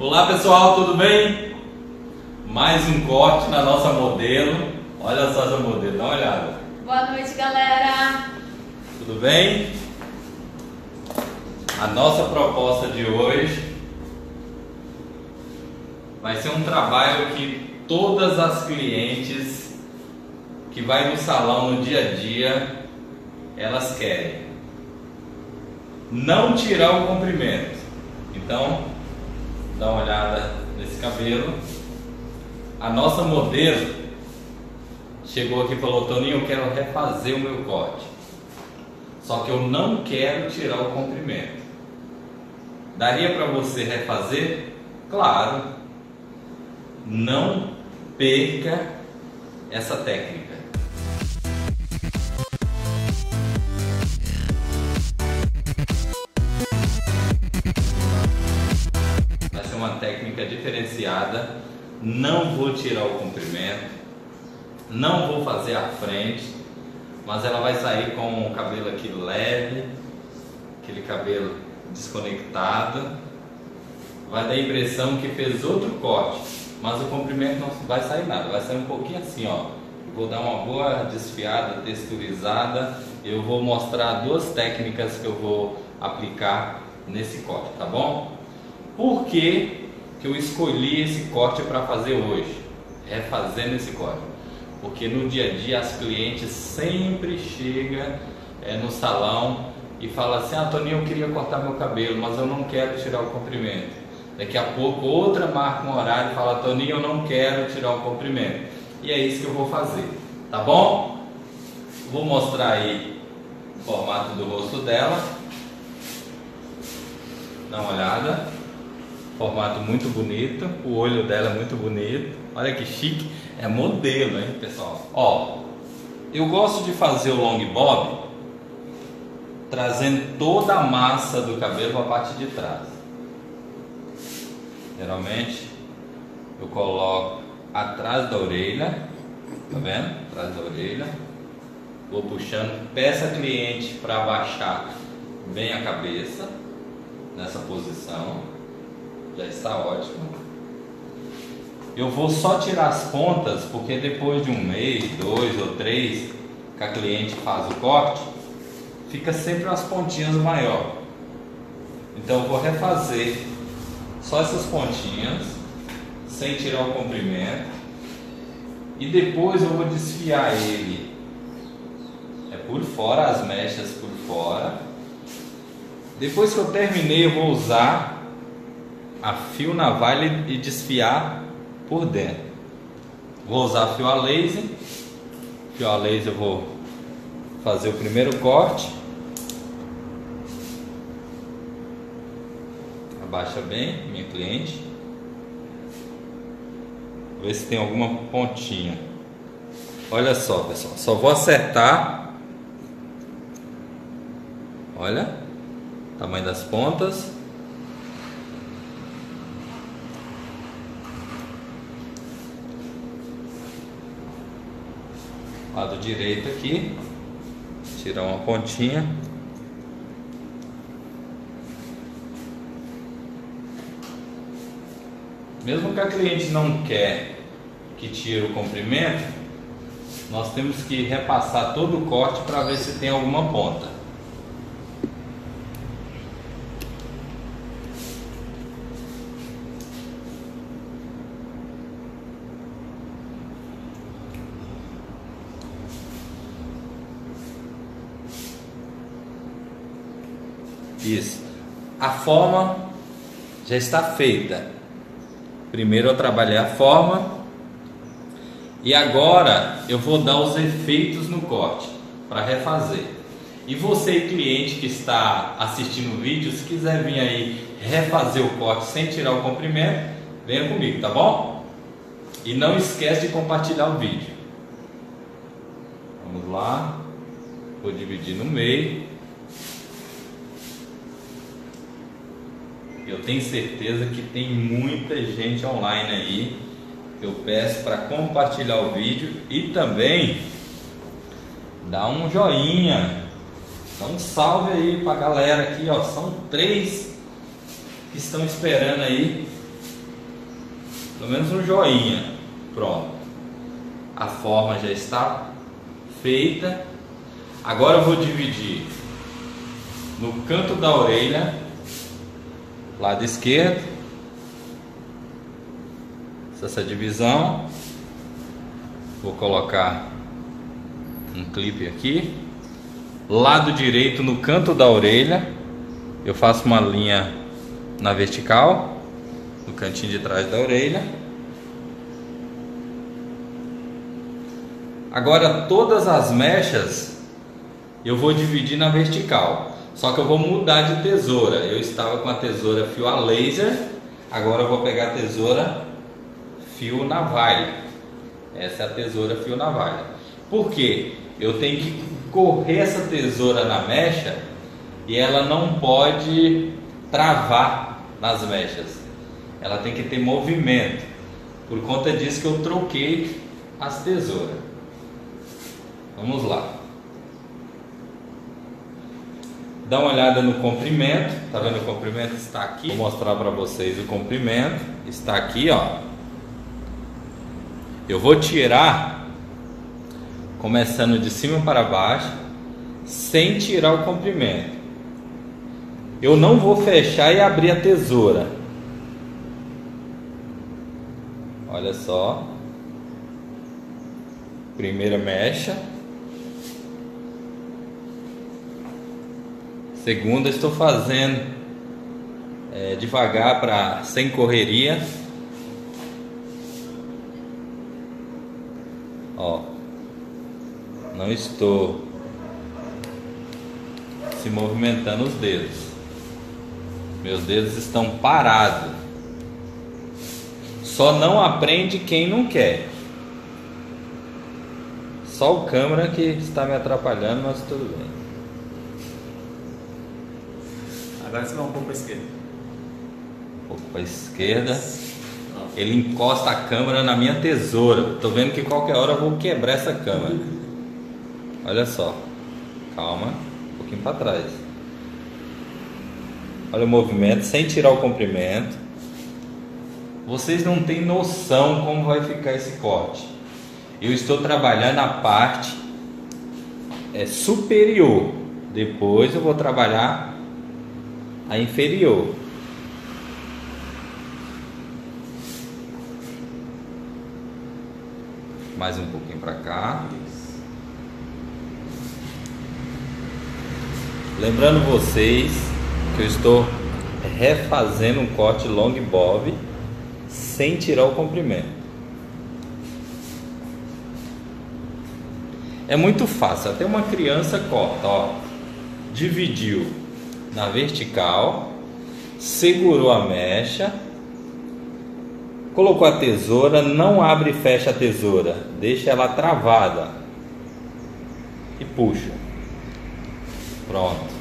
Olá pessoal, tudo bem? Mais um corte na nossa modelo. Olha só essa modelo, dá uma olhada. Boa noite, galera. Tudo bem? A nossa proposta de hoje vai ser um trabalho que todas as clientes que vai no salão no dia a dia elas querem. Não tirar o comprimento. Então, dá uma olhada nesse cabelo. A nossa modelo chegou aqui e falou: Toninho, eu quero refazer o meu corte. Só que eu não quero tirar o comprimento. Daria para você refazer? Claro. Não perca essa técnica. Não vou tirar o comprimento, não vou fazer a frente, mas ela vai sair com o cabelo aqui leve, aquele cabelo desconectado. Vai dar a impressão que fez outro corte, mas o comprimento não vai sair nada, vai sair um pouquinho assim, ó. Vou dar uma boa desfiada, texturizada. Eu vou mostrar duas técnicas que eu vou aplicar nesse corte, tá bom? Por que, que eu escolhi esse corte para fazer hoje? É fazendo esse corte. Porque no dia a dia as clientes sempre chegam é, no salão e falam assim, ah Toninho, eu queria cortar meu cabelo, mas eu não quero tirar o comprimento. Daqui a pouco outra marca um horário e fala, Toninho, eu não quero tirar o comprimento. E é isso que eu vou fazer, tá bom? Vou mostrar aí o formato do rosto dela. Dá uma olhada. Formato muito bonito. O olho dela é muito bonito. Olha que chique. É modelo, hein, pessoal? Ó, eu gosto de fazer o long bob trazendo toda a massa do cabelo para a parte de trás. Geralmente eu coloco atrás da orelha, tá vendo? Atrás da orelha. Vou puxando, peça cliente para abaixar bem a cabeça nessa posição. Já está ótimo. Eu vou só tirar as pontas, porque depois de um mês, dois ou três, que a cliente faz o corte, fica sempre umas pontinhas maior. Então eu vou refazer só essas pontinhas, sem tirar o comprimento. E depois eu vou desfiar ele. É por fora, as mechas por fora. Depois que eu terminei, eu vou usar a fio navalha e desfiar por dentro. Vou usar fio a laser. Fio a laser eu vou fazer o primeiro corte. Abaixa bem, minha cliente. Ver se tem alguma pontinha. Olha só, pessoal. Só vou acertar. Olha. Tamanho das pontas. Lado direito aqui. Tirar uma pontinha. Mesmo que a cliente não quer que tire o comprimento, nós temos que repassar todo o corte para ver se tem alguma ponta. Isso. A forma já está feita. Primeiro eu trabalhei a forma e agora eu vou dar os efeitos no corte para refazer. E você, cliente que está assistindo o vídeo, se quiser vir aí refazer o corte sem tirar o comprimento, venha comigo, tá bom? E não esquece de compartilhar o vídeo. Vamos lá. Vou dividir no meio. Eu tenho certeza que tem muita gente online aí. Eu peço para compartilhar o vídeo e também dá um joinha, dá um salve aí para a galera aqui, ó. São três que estão esperando aí pelo menos um joinha. Pronto. A forma já está feita. Agora eu vou dividir no canto da orelha, lado esquerdo, essa divisão. Vou colocar um clipe aqui. Lado direito no canto da orelha, eu faço uma linha na vertical, no cantinho de trás da orelha. Agora todas as mechas eu vou dividir na vertical. Só que eu vou mudar de tesoura. Eu estava com a tesoura fio a laser, agora eu vou pegar a tesoura fio navalha. Essa é a tesoura fio navalha. Por quê? Eu tenho que correr essa tesoura na mecha e ela não pode travar nas mechas. Ela tem que ter movimento. Por conta disso que eu troquei as tesouras. Vamos lá. Dá uma olhada no comprimento. Tá vendo o comprimento está aqui? Vou mostrar para vocês o comprimento. Está aqui, ó. Eu vou tirar começando de cima para baixo, sem tirar o comprimento. Eu não vou fechar e abrir a tesoura. Olha só. Primeira mecha. Segunda, estou fazendo é, devagar para sem correria. Ó, não estou se movimentando os dedos. Meus dedos estão parados. Só não aprende quem não quer. Só o câmera que está me atrapalhando, mas tudo bem. Agora você vai um pouco para a esquerda. Um pouco para a esquerda. Ele encosta a câmera na minha tesoura. Tô vendo que qualquer hora eu vou quebrar essa câmera. Olha só. Calma. Um pouquinho para trás. Olha o movimento sem tirar o comprimento. Vocês não têm noção como vai ficar esse corte. Eu estou trabalhando a parte é, superior. Depois eu vou trabalhar a inferior. Mais um pouquinho para cá. Lembrando vocês que eu estou refazendo um corte long bob sem tirar o comprimento. É muito fácil, até uma criança corta, ó. Dividiu na vertical, segurou a mecha, colocou a tesoura, não abre e fecha a tesoura, deixa ela travada e puxa. Pronto.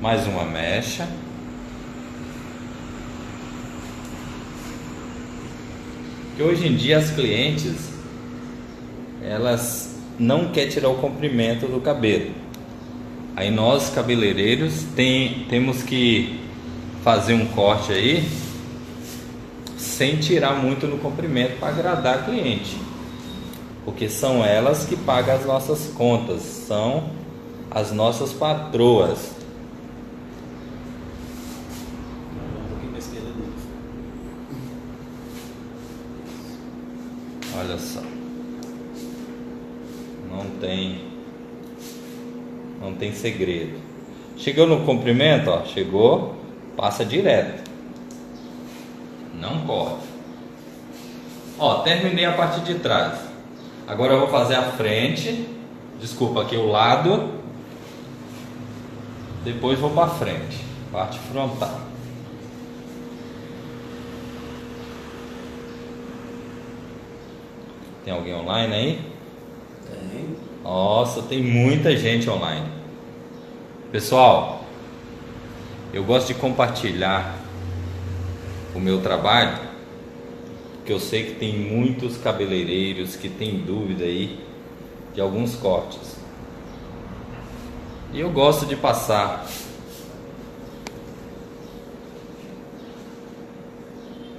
Mais uma mecha. Que hoje em dia as clientes elas não quer tirar o comprimento do cabelo. Aí nós cabeleireiros tem, temos que fazer um corte aí sem tirar muito no comprimento para agradar a cliente. Porque são elas que pagam as nossas contas, são as nossas patroas. Olha só. Não tem não tem segredo. Chegou no comprimento, ó, chegou, passa direto. Não corta. Ó, terminei a parte de trás. Agora eu vou fazer a frente. Desculpa, aqui o lado. Depois vou para frente, parte frontal. Tem alguém online aí? Tem. Nossa, tem muita gente online. Pessoal, eu gosto de compartilhar o meu trabalho, porque eu sei que tem muitos cabeleireiros que têm dúvida aí de alguns cortes. E eu gosto de passar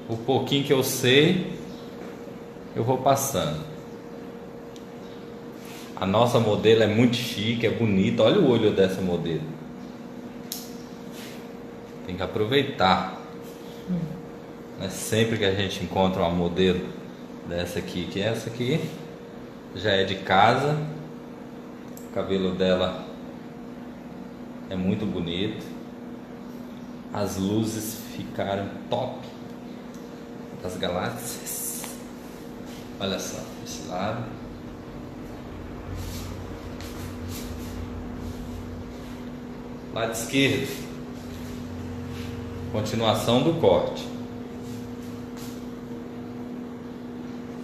o pouquinho que eu sei, eu vou passando. A nossa modelo é muito chique, é bonita. Olha o olho dessa modelo. Tem que aproveitar. Não é sempre que a gente encontra uma modelo dessa aqui, que essa aqui já é de casa. O cabelo dela é muito bonito. As luzes ficaram top das galáxias. Olha só, esse lado. Lado esquerdo. Continuação do corte.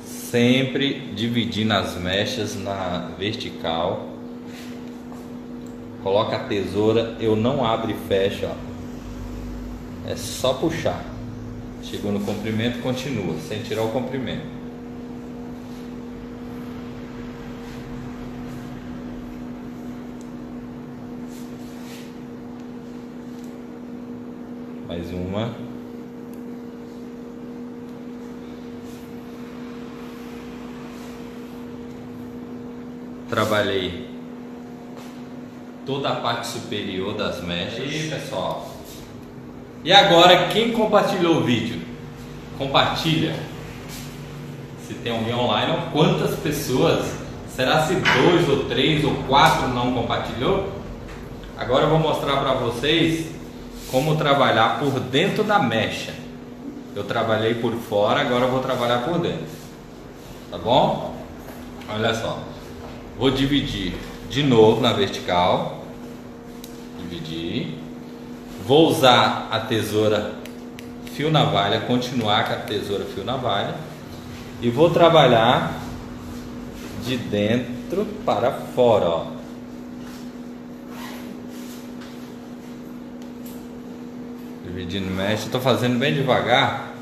Sempre dividindo as mechas na vertical. Coloca a tesoura, eu não abro e fecho, ó. É só puxar. Chegou no comprimento, continua, sem tirar o comprimento. Mais uma. Trabalhei toda a parte superior das mechas. E pessoal. E agora, quem compartilhou o vídeo? Compartilha. Se tem alguém online, quantas pessoas? Será se dois ou três ou quatro não compartilhou? Agora eu vou mostrar para vocês como trabalhar por dentro da mecha. Eu trabalhei por fora, agora eu vou trabalhar por dentro. Tá bom? Olha só. Vou dividir de novo na vertical. Dividir. Vou usar a tesoura fio navalha, continuar com a tesoura fio navalha. E vou trabalhar de dentro para fora, ó. Dividindo mecha, estou fazendo bem devagar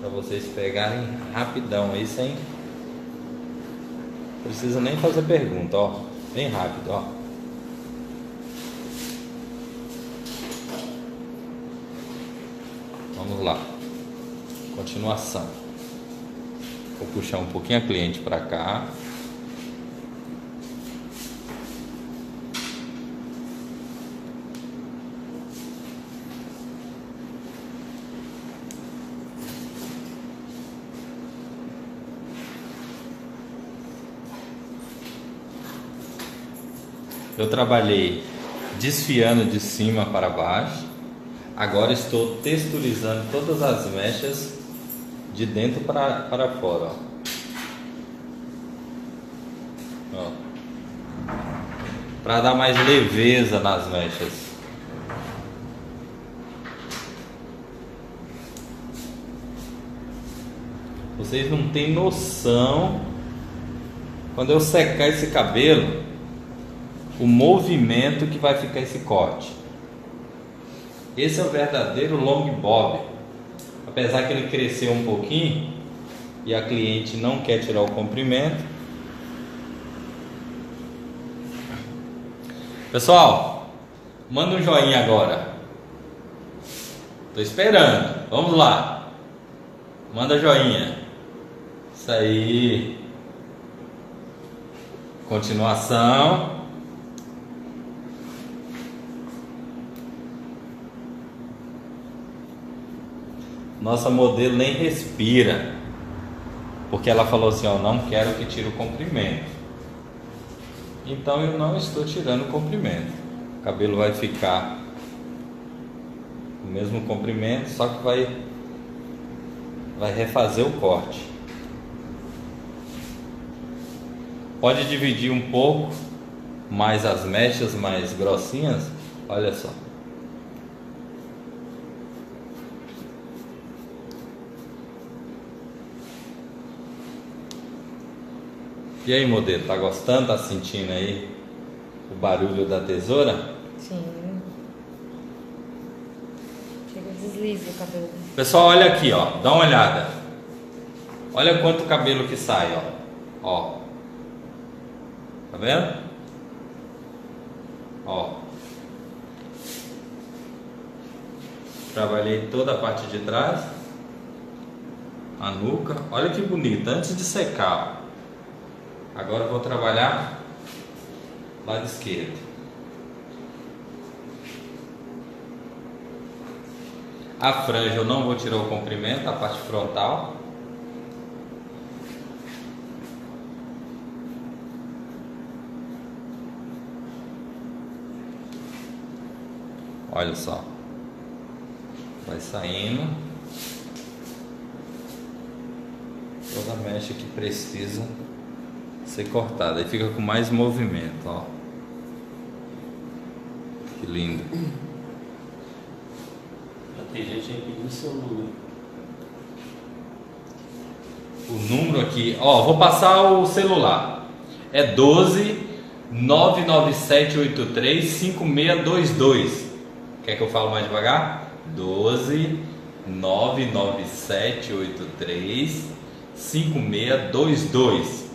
para vocês pegarem rapidão aí sem precisa nem fazer pergunta, ó, bem rápido, ó. Vamos lá. Continuação. Vou puxar um pouquinho a cliente para cá. Eu trabalhei desfiando de cima para baixo. Agora estou texturizando todas as mechas de dentro para, para fora. Ó. Ó. Para dar mais leveza nas mechas. Vocês não têm noção quando eu secar esse cabelo o movimento que vai ficar esse corte. Esse é o verdadeiro long bob. Apesar que ele cresceu um pouquinho e a cliente não quer tirar o comprimento. Pessoal, manda um joinha agora. Tô esperando. Vamos lá. Manda joinha. Isso aí. Continuação. Nossa modelo nem respira. Porque ela falou assim, ó, não quero que tire o comprimento. Então eu não estou tirando o comprimento. O cabelo vai ficar o mesmo comprimento, só que vai vai refazer o corte. Pode dividir um pouco mais as mechas mais grossinhas. Olha só. E aí, modelo, tá gostando? Tá sentindo aí o barulho da tesoura? Sim. Chega desliza o cabelo. Pessoal, olha aqui, ó. Dá uma olhada. Olha quanto cabelo que sai, ó. Ó. Tá vendo? Ó. Trabalhei toda a parte de trás. A nuca. Olha que bonito, antes de secar. ó. Agora eu vou trabalhar lado esquerdo. A franja eu não vou tirar o comprimento, a parte frontal. Olha só. Vai saindo. Toda mecha que precisa ser cortada. Aí fica com mais movimento, ó. Que lindo. Já tem gente aí pedindo seu número. O número aqui, ó, vou passar o celular. É 12 99783 5622. Quer que eu fale mais devagar? 12 99783 5622.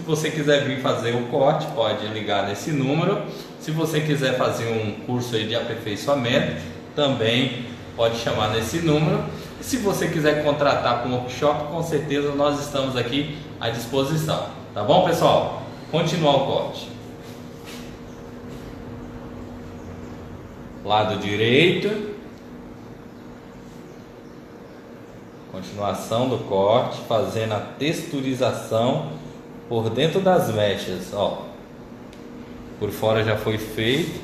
Se você quiser vir fazer o corte, pode ligar nesse número. Se você quiser fazer um curso de aperfeiçoamento, também pode chamar nesse número. E se você quiser contratar para um workshop, com certeza nós estamos aqui à disposição. Tá bom, pessoal? Continuar o corte. Lado direito. Continuação do corte, fazendo a texturização por dentro das mechas, ó. Por fora já foi feito.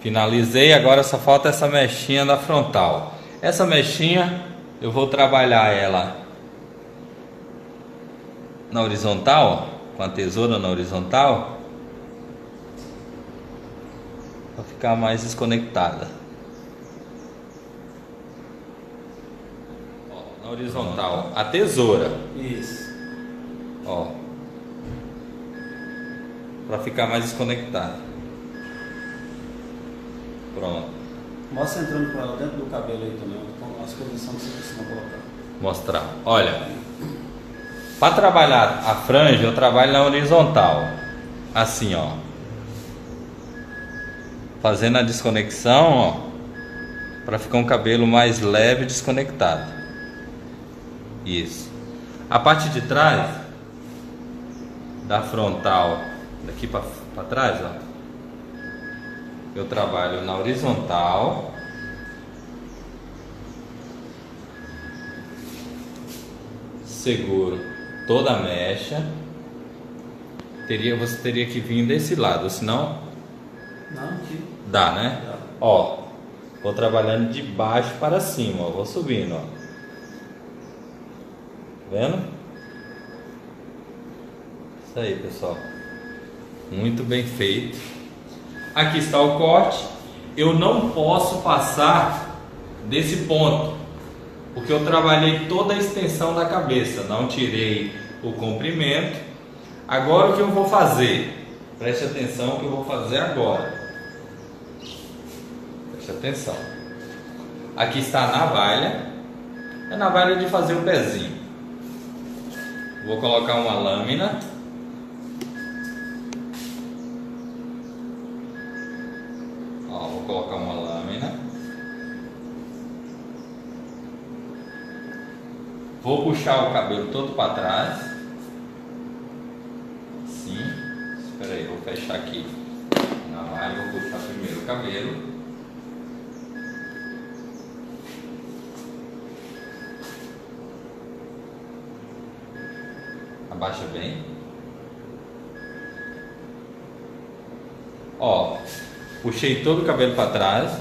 Finalizei, agora só falta essa mechinha da frontal. Essa mechinha eu vou trabalhar ela na horizontal, com a tesoura na horizontal, para ficar mais desconectada. Ó, na horizontal, a tesoura, Isso. ó, para ficar mais desconectada. Pronto. Mostra entrando com ela dentro do cabelo aí também, as condições que você costuma colocar. mostrar. Olha, para trabalhar a franja, eu trabalho na horizontal, assim, ó, fazendo a desconexão, ó, para ficar um cabelo mais leve desconectado. Isso. A parte de trás da frontal, daqui para trás, ó, eu trabalho na horizontal. seguro toda a mecha. Teria, você teria que vir desse lado, senão. Dá, né? Ó, vou trabalhando de baixo para cima, ó, vou subindo, ó. Vendo? Isso aí, pessoal. Muito bem feito. Aqui está o corte. Eu não posso passar desse ponto, porque eu trabalhei toda a extensão da cabeça, não tirei o comprimento. Agora o que eu vou fazer? Preste atenção o que eu vou fazer agora. Preste atenção. Aqui está a navalha. É a navalha de fazer o pezinho. Vou colocar uma lâmina. Ó, vou colocar uma lâmina. Vou puxar o cabelo todo para trás. Assim. Espera aí, vou fechar aqui na. Vou puxar primeiro o cabelo. Abaixa bem. Ó, puxei todo o cabelo para trás.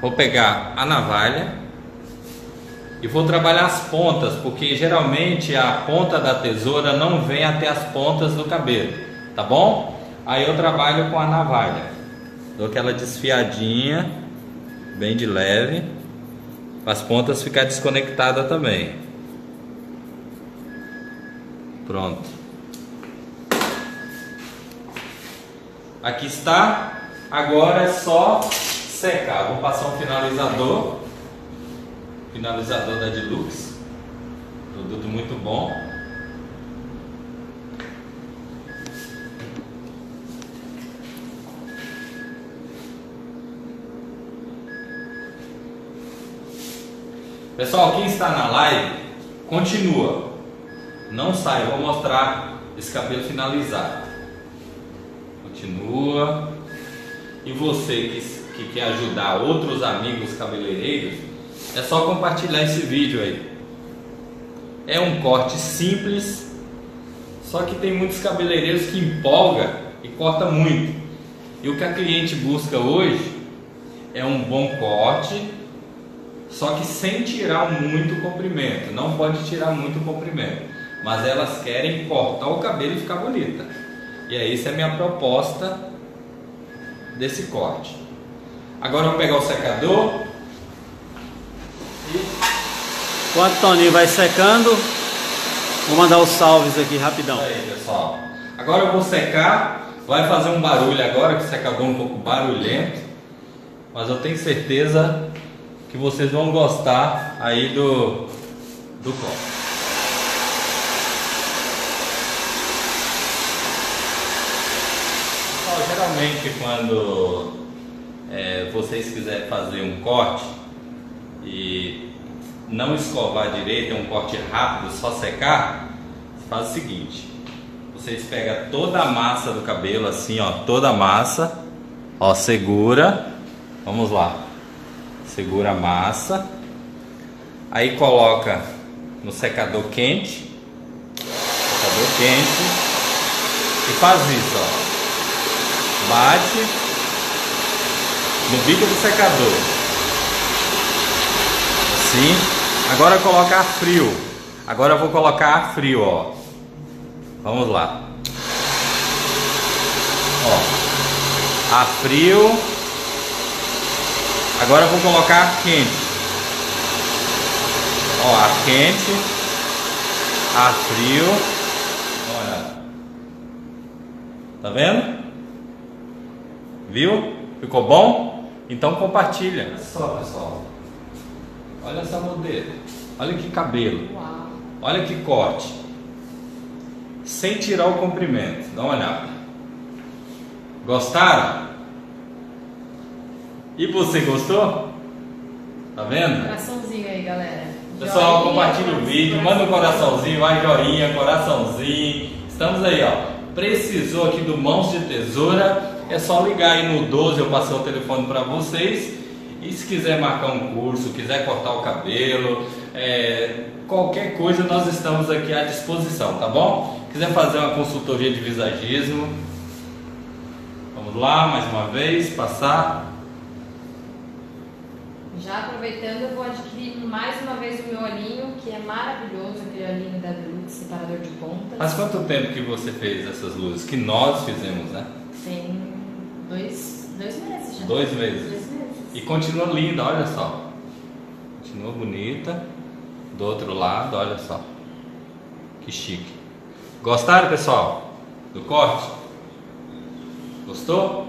Vou pegar a navalha e vou trabalhar as pontas, porque geralmente a ponta da tesoura não vem até as pontas do cabelo, tá bom? Aí eu trabalho com a navalha. Dou aquela desfiadinha, bem de leve, para as pontas ficar desconectada também. Pronto. Aqui está. Agora é só secar. Vou passar um finalizador. Finalizador da Dilux. Produto muito bom. Pessoal, quem está na live, continua. Não sai, vou mostrar esse cabelo finalizado. Continua. E você que, que quer ajudar outros amigos cabeleireiros, é só compartilhar esse vídeo aí. É um corte simples, só que tem muitos cabeleireiros que empolga e corta muito. E o que a cliente busca hoje é um bom corte, só que sem tirar muito comprimento. Não pode tirar muito comprimento, mas elas querem cortar o cabelo e ficar bonita. E é isso é a minha proposta desse corte. Agora eu vou pegar o secador. Enquanto o Toninho vai secando, vou mandar os salves aqui rapidão. Aí, pessoal. Agora eu vou secar. Vai fazer um barulho agora, que o secador é um pouco barulhento. Mas eu tenho certeza que vocês vão gostar aí do, do corte. Geralmente quando é, vocês quiserem fazer um corte e não escovar direito, é um corte rápido, só secar, faz o seguinte, vocês pegam toda a massa do cabelo assim, ó, toda a massa, ó, segura, vamos lá, segura a massa, aí coloca no secador quente, secador quente, e faz isso, ó bate no bico do secador. Assim. Agora colocar frio. Agora eu vou colocar frio, ó. Vamos lá. Ó. A frio. Agora eu vou colocar quente. Ó, a quente. A frio. Olha. Tá vendo? Viu? Ficou bom? Então compartilha. Olha só, pessoal. Olha essa modelo. Olha que cabelo. Uau. Olha que corte. Sem tirar o comprimento. Dá uma olhada. Gostaram? E você gostou? Tá vendo? Coraçãozinho aí, galera. Pessoal, Joinha, compartilha o vídeo, manda um coraçãozinho, vai joinha, coraçãozinho. Estamos aí, ó. Precisou aqui do Mãos de Tesoura é só ligar aí no 12, eu passei o telefone para vocês. E se quiser marcar um curso, quiser cortar o cabelo, é, qualquer coisa nós estamos aqui à disposição, tá bom? Quiser fazer uma consultoria de visagismo, vamos lá mais uma vez, passar. Já aproveitando, eu vou adquirir mais uma vez o meu olhinho, que é maravilhoso, aquele olhinho da Deluxe, separador de pontas. Faz quanto tempo que você fez essas luzes? Que nós fizemos, né? Tem dois, meses já. Dois meses. Dois meses. E continua linda, olha só. Continua bonita. Do outro lado, olha só. Que chique. Gostaram, pessoal? Do corte? Gostou?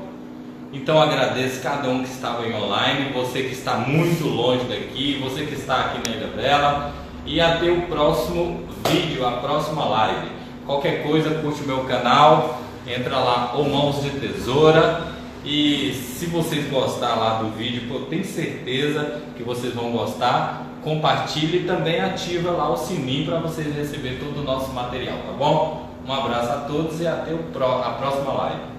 Então agradeço cada um que estava em online, você que está muito longe daqui, você que está aqui na Ilha Bela e até o próximo vídeo, a próxima live. Qualquer coisa, curte o meu canal, entra lá, ou Mãos de Tesoura. E se vocês gostar lá do vídeo, eu tenho certeza que vocês vão gostar. Compartilhe e também ativa lá o sininho para vocês receberem todo o nosso material, tá bom? Um abraço a todos e até a próxima live.